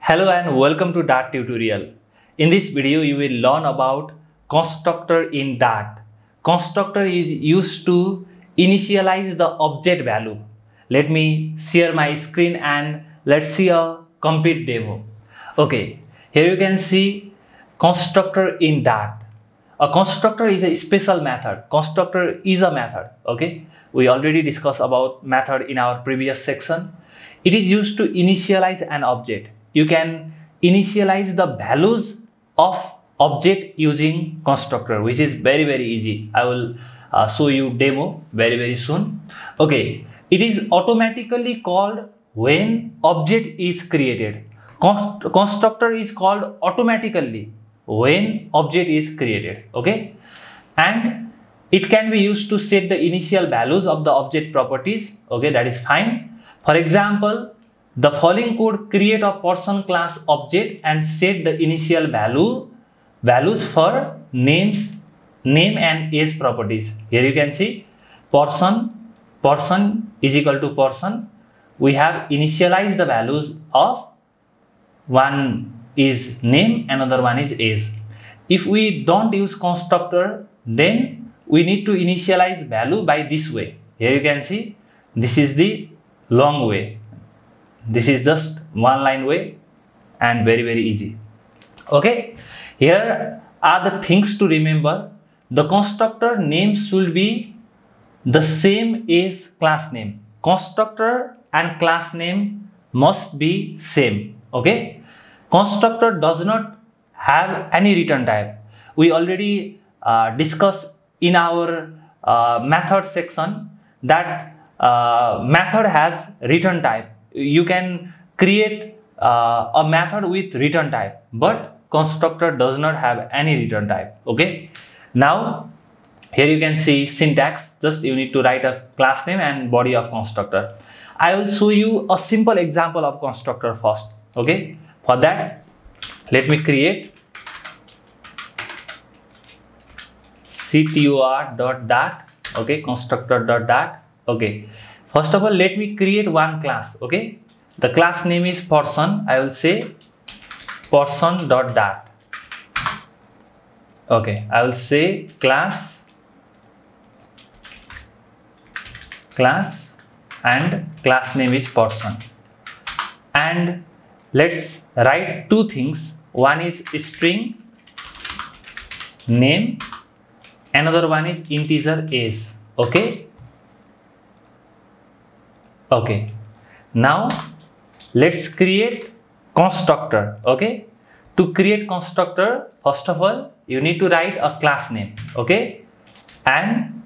Hello and welcome to Dart tutorial. In this video you will learn about constructor in Dart. Constructor is used to initialize the object value. Let me share my screen and let's see a complete demo. Okay, here you can see constructor in Dart. A constructor is a special method. Constructor is a method. Okay, we already discussed about method in our previous section. It is used to initialize an object. You can initialize the values of object using constructor which is very very easy. I will uh, show you demo very very soon. Okay, it is automatically called when object is created. Const constructor is called automatically when object is created. Okay, and it can be used to set the initial values of the object properties. Okay, that is fine for example, the following code create a person class object and set the initial value values for names name and age properties. Here you can see person person is equal to person. We have initialized the values of one is name another one is age. If we don't use constructor then we need to initialize value by this way. Here you can see this is the long way this is just one line way and very very easy. Okay? Here are the things to remember. The constructor name should be the same as class name. Constructor and class name must be same. Okay? Constructor does not have any return type. We already uh, discussed in our uh, method section that uh, method has return type you can create uh, a method with return type but constructor does not have any return type okay? Now here you can see syntax. Just you need to write a class name and body of constructor. I will show you a simple example of constructor first okay? For that let me create ctor.dart okay? Constructor.dart okay first of all let me create one class okay? The class name is person. I will say person dot dart okay i will say class class and class name is person. And let's write two things. One is string name. Another one is integer age okay okay. Now let's create constructor okay? To create constructor first of all you need to write a class name okay? And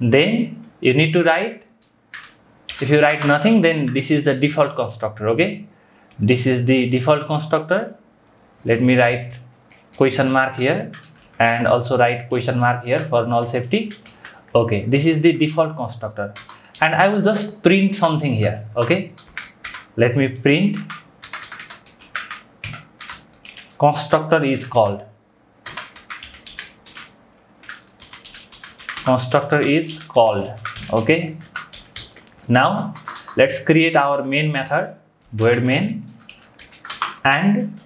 then you need to write if you write nothing then this is the default constructor okay? This is the default constructor. Let me write question mark here and also write question mark here for null safety. Okay this is the default constructor and I will just print something here okay? Let me print. Constructor is called. Constructor is called okay? Now let's create our main method void main. And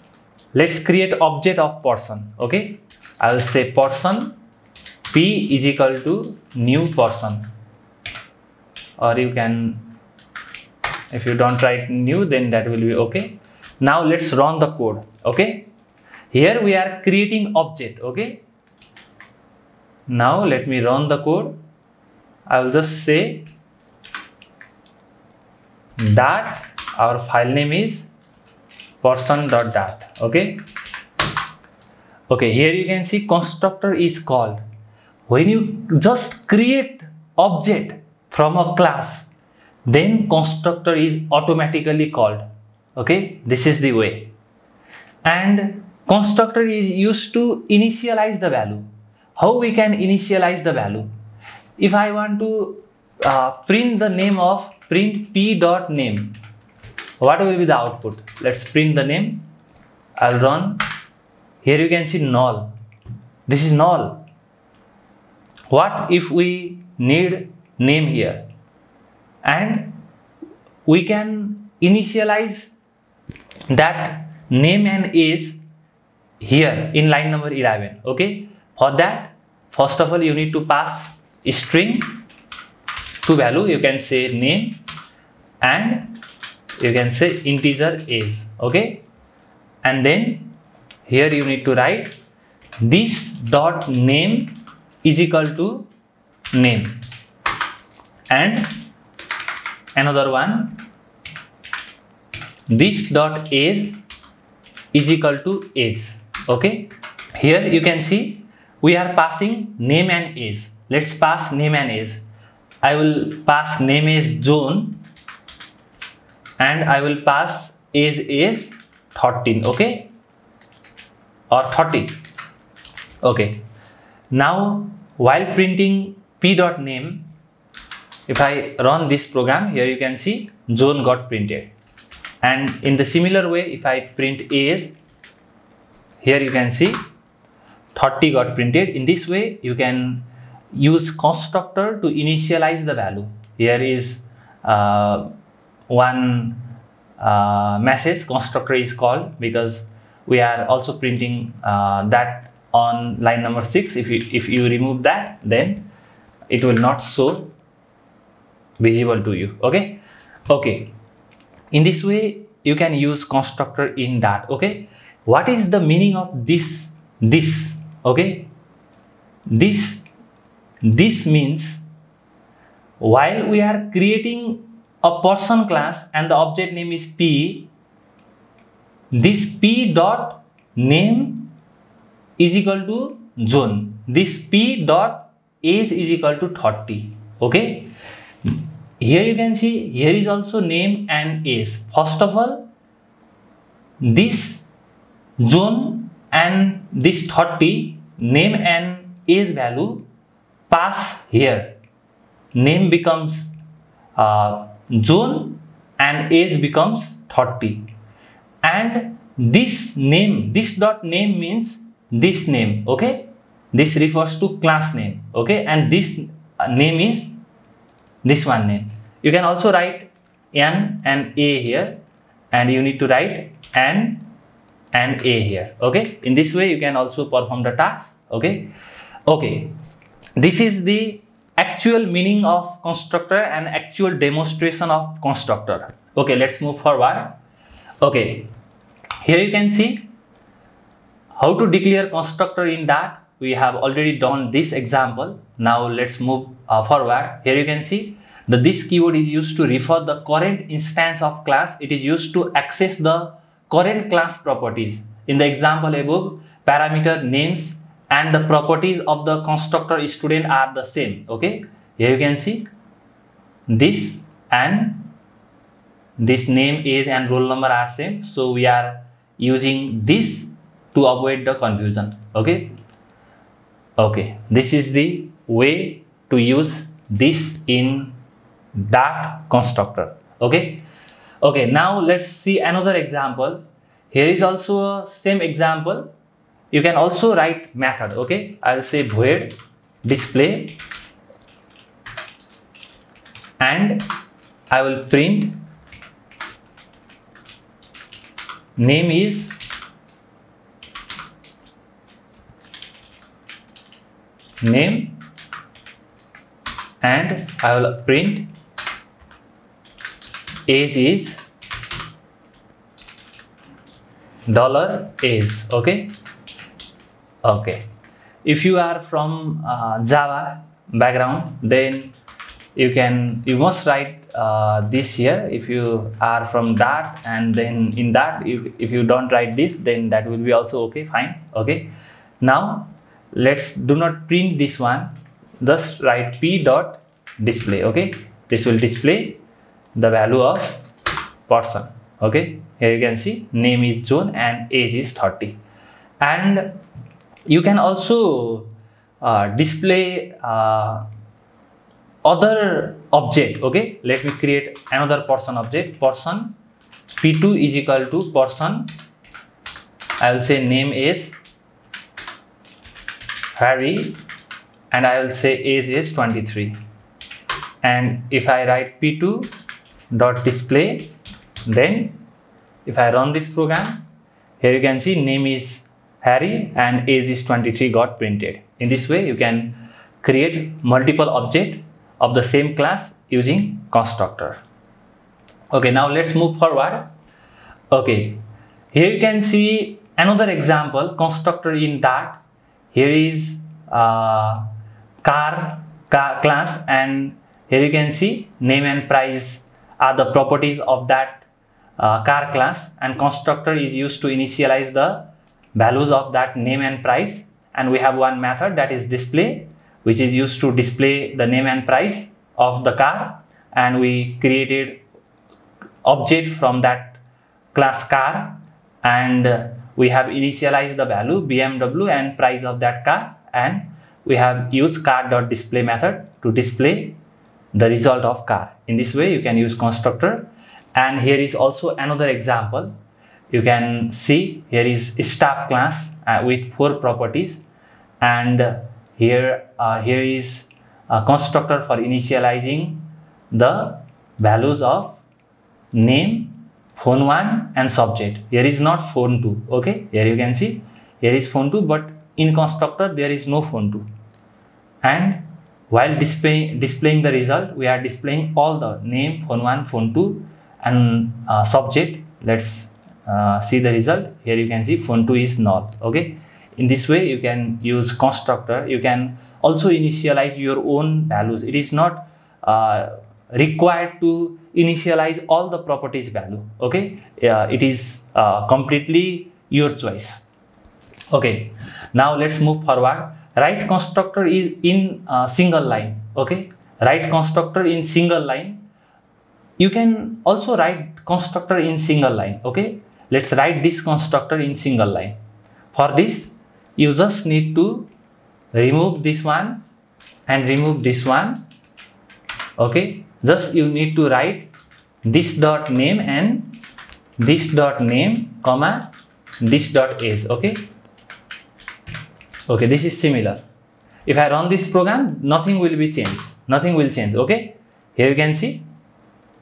let's create object of person okay? I will say person p is equal to new person or you can if you don't write new then that will be okay. Now let's run the code okay? Here we are creating object okay? Now let me run the code. I will just say dart our file name is person dot dart okay? Okay here you can see constructor is called. When you just create object from a class then constructor is automatically called. Okay this is the way. And constructor is used to initialize the value. How we can initialize the value? If i want to uh, print the name of print p dot name what will be the output? Let's print the name. I'll run. Here you can see null. This is null. What if we need name here. And we can initialize that name and age here in line number 11 okay? For that first of all you need to pass string to value. You can say name and you can say integer age okay? And then here you need to write this dot name is equal to name and another one. This dot age is equal to age okay? Here you can see we are passing name and age let's pass name and age i will pass name as john and i will pass age is 13 okay? Or 30 okay. Now while printing p dot name if i run this program here you can see John got printed. And in the similar way if i print age here you can see 30 got printed. In this way you can use constructor to initialize the value. Here is uh, one uh, message constructor is called because we are also printing uh, that on line number 6 if you if you remove that then it will not show visible to you okay? Okay. In this way you can use constructor in Dart okay? What is the meaning of this this okay? This this means while we are creating a person class and the object name is p this p dot name is equal to John. This p dot age is equal to 30 okay here you can see here is also name and age. First of all this John and this 30 name and age value pass here. Name becomes uh, John and age becomes 30 and this name this dot name means this name okay? This refers to class name okay? And this name is this one name. You can also write n and a here and you need to write n and a here okay? In this way you can also perform the task okay? Okay this is the actual meaning of constructor and actual demonstration of constructor. Okay let's move forward. Okay here you can see how to declare constructor in Dart we have already done this example now let's move uh, forward here you can see the this keyword is used to refer the current instance of class it is used to access the current class properties. In the example above, parameter names and the properties of the constructor student are the same. Okay, here you can see this and this name, age and roll number are same. So we are using this to avoid the confusion. Okay, okay, this is the way to use this in Dart constructor. Okay? Okay now let's see another example. Here is also a same example. You can also write method okay? I'll say void display and i will print. Name is name and i will print. Age is dollar age okay? Okay. If you are from uh, java background then you can you must write uh, this here. If you are from that and then in that if, if you don't write this then that will be also okay fine okay? Now let's do not print this one. Just write p dot display okay? This will display the value of person okay? Here you can see name is John and age is 30 and you can also uh, display uh, other object okay? Let me create another person object. Person p2 is equal to person i will say name is harry and i will say age is 23 and if i write p2 dot display then if I run this program here you can see name is Harry and age is 23 got printed. In this way you can create multiple object of the same class using constructor. Okay, now let's move forward. Okay, here you can see another example constructor in Dart. Here is uh, car, car class and here you can see name and price are the properties of that uh, car class and constructor is used to initialize the values of that name and price. And we have one method that is display which is used to display the name and price of the car. And we created object from that class car. And we have initialized the value BMW and price of that car and we have used car.display method to display the result of car. In this way you can use constructor and here is also another example. You can see here is staff class uh, with four properties and here uh, here is a constructor for initializing the values of name phone 1 and subject. Here is not phone 2 okay? Here you can see here is phone 2 but in constructor there is no phone 2 and while display, displaying the result we are displaying all the name phone 1 phone 2 and uh, subject. Let's uh, see the result. Here you can see phone 2 is null okay? In this way you can use constructor. You can also initialize your own values. It is not uh, required to initialize all the properties value okay? Uh, it is uh, completely your choice. Okay now let's move forward. Write constructor is in uh, single line okay? Write constructor in single line. You can also write constructor in single line okay? Let's write this constructor in single line. For this you just need to remove this one and remove this one okay just you need to write this dot name and this dot name comma this dot age okay? Okay this is similar. If i run this program nothing will be changed. Nothing will change okay? Here you can see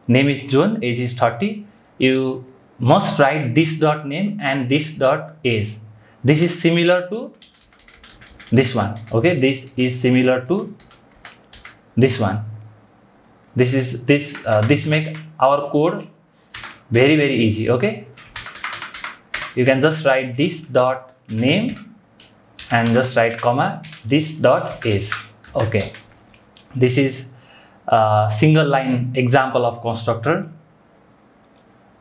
name is john age is 30 you must write this dot name and this dot age. This is similar to this one okay? This is similar to this one this is this uh, this make our code very very easy okay? You can just write this dot name and just write comma this dot is okay? This is a single line example of constructor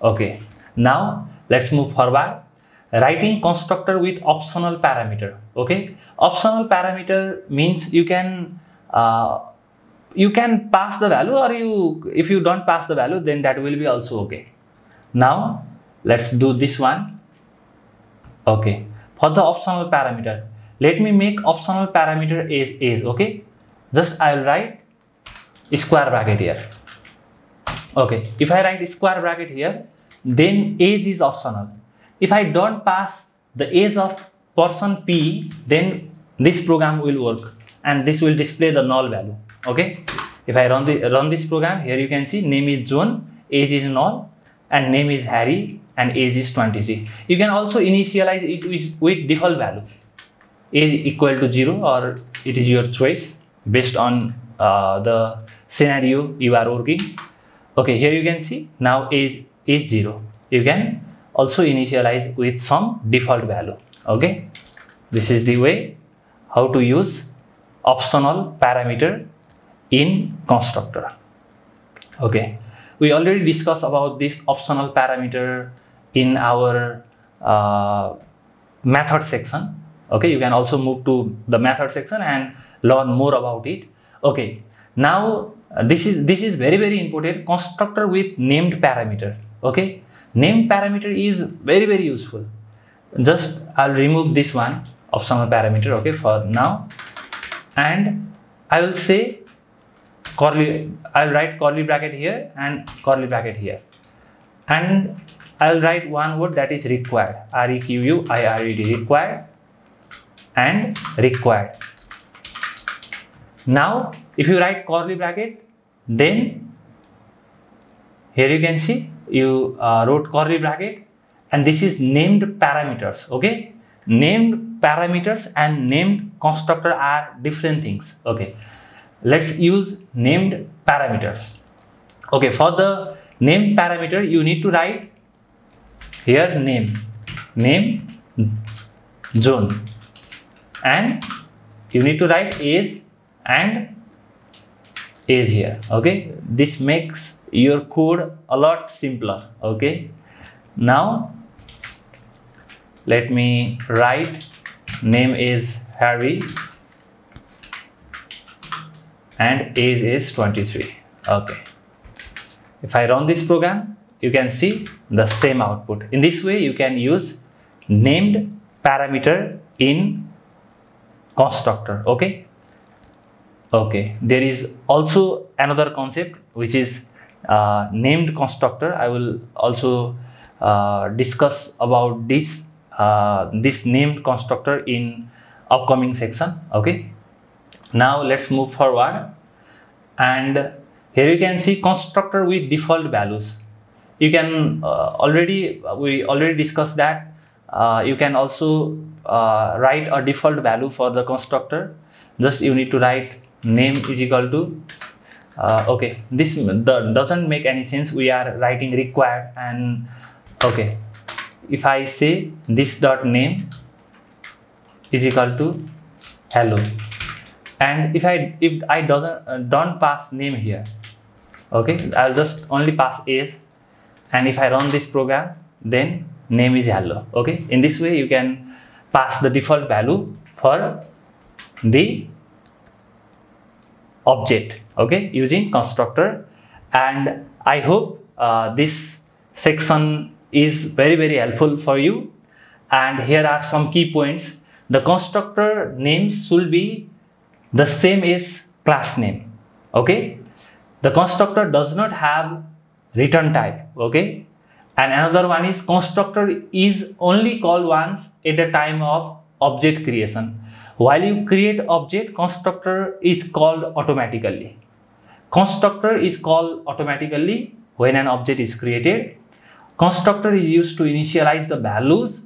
okay? Now let's move forward. Writing constructor with optional parameter okay? Optional parameter means you can uh, you can pass the value or you if you don't pass the value then that will be also okay. Now let's do this one. Okay. For the optional parameter let me make optional parameter is is okay? Just i'll write square bracket here. Okay. If i write square bracket here then age is optional. If i don't pass the age of person p then this program will work and this will display the null value okay? If i run the run this program here you can see name is john age is null and name is harry and age is 23 you can also initialize it with, with default value. Age equal to 0 or it is your choice based on uh, the scenario you are working. Okay here you can see now age is 0 you can also initialize with some default value. Okay? This is the way how to use optional parameter in constructor. Okay. We already discussed about this optional parameter in our uh, method section. Okay. You can also move to the method section and learn more about it. Okay. Now uh, this is this is very very important. Constructor with named parameter. Okay. Named parameter is very very useful. Just i'll remove this one optional parameter. Okay. For now. And i will say curly I'll write curly bracket here and curly bracket here. And I'll write one word that is required. R E Q U I R E D required and required. Now if you write curly bracket then here you can see you uh, wrote curly bracket and this is named parameters okay? Named parameters and named constructor are different things okay let's use named parameters. Okay for the name parameter you need to write here name name John. And you need to write age and age here. Okay this makes your code a lot simpler. Okay now let me write name is Harry and age is 23 okay. If I run this program you can see the same output. In this way you can use named parameter in constructor. Okay? Okay. There is also another concept which is uh, named constructor. I will also uh, discuss about this uh, this named constructor in upcoming section. Okay now let's move forward. And here you can see constructor with default values. You can uh, already we already discussed that. Uh, you can also uh, write a default value for the constructor. Just you need to write name is equal to uh, okay. This the, doesn't make any sense. We are writing required and okay. If I say this dot name is equal to hello and if I if I doesn't uh, don't pass name here okay I'll just only pass age and if I run this program then name is hello okay? In this way you can pass the default value for the object okay using constructor. And i hope uh, this section is very very helpful for you. And here are some key points. The constructor names should be the same is class name okay the constructor does not have return type okay and another one is constructor is only called once at the time of object creation while you create object, constructor is called automatically. Constructor is called automatically when an object is created. Constructor is used to initialize the values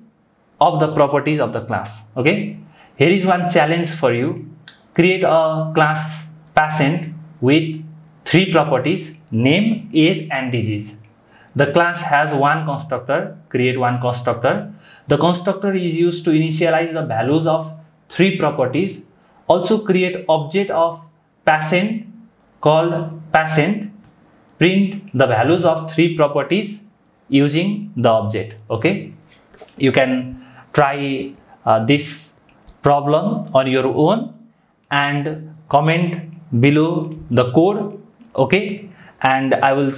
of the properties of the class. Okay. Here is one challenge for you. Create a class patient with three properties name, age and disease. The class has one constructor, create one constructor. The constructor is used to initialize the values of three properties also create object of patient called patient print the values of three properties using the object okay you can try uh, this problem on your own and comment below the code okay and i will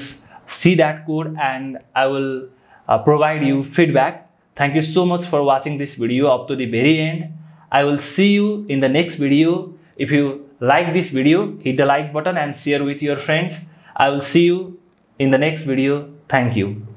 see that code and i will uh, provide you feedback thank you so much for watching this video up to the very end I will see you in the next video. If you like this video, hit the like button and share with your friends. I will see you in the next video. Thank you.